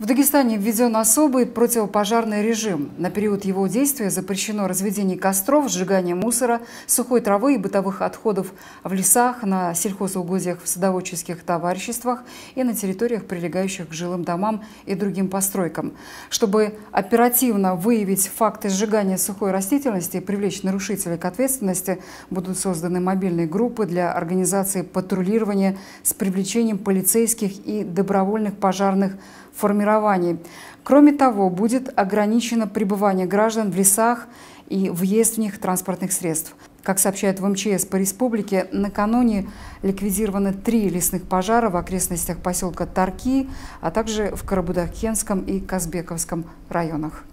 В Дагестане введен особый противопожарный режим. На период его действия запрещено разведение костров, сжигание мусора, сухой травы и бытовых отходов в лесах, на сельхозугодиях, в садоводческих товариществах и на территориях, прилегающих к жилым домам и другим постройкам. Чтобы оперативно выявить факты сжигания сухой растительности и привлечь нарушителей к ответственности, будут созданы мобильные группы для организации патрулирования с привлечением полицейских и добровольных пожарных формирований. Кроме того, будет ограничено пребывание граждан в лесах и въезд в них транспортных средств. Как сообщают в МЧС по республике, накануне ликвидированы три лесных пожара в окрестностях поселка Тарки, а также в Карабудакенском и Казбековском районах.